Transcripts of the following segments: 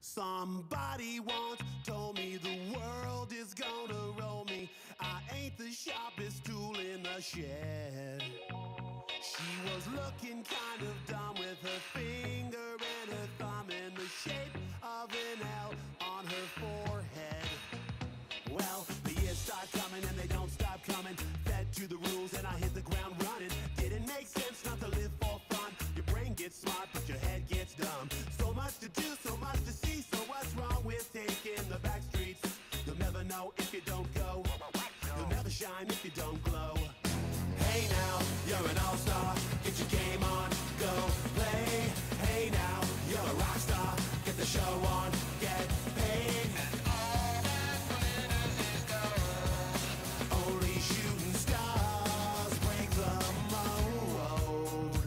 Somebody once told me the world is gonna roll me. I ain't the sharpest tool in the shed. She was looking kind of dumb know if you don't go. You'll never shine if you don't glow. Hey now, you're an all-star. Get your game on, go play. Hey now, you're a rock star. Get the show on, get paid. Only shooting stars break the mold.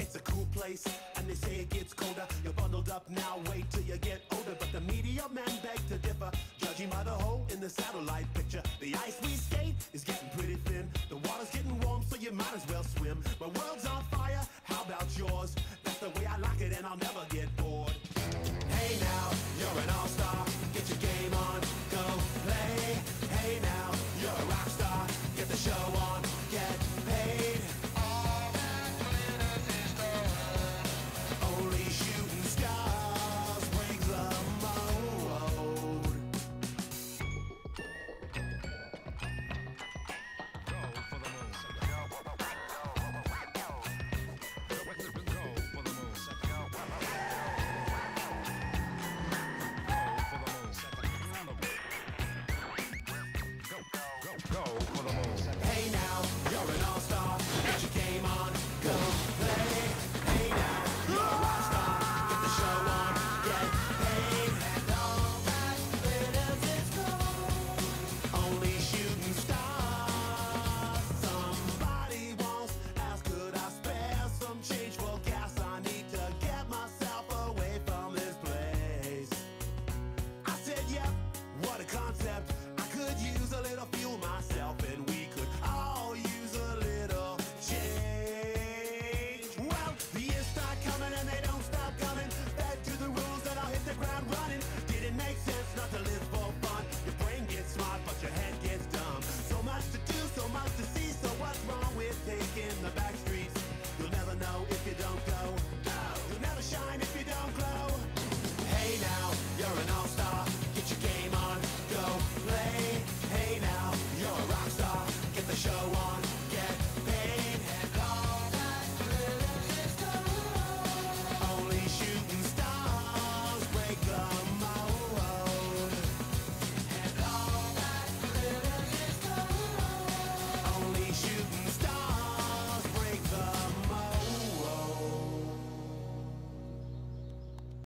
It's a cool place, and they say it gets colder. You're bundled up now, wait till you get older. The satellite picture. The ice we skate is getting pretty thin. The water's getting warm, so you might as well swim. My world's on fire, how about yours? That's the way I like it, and I'll never get bored. go.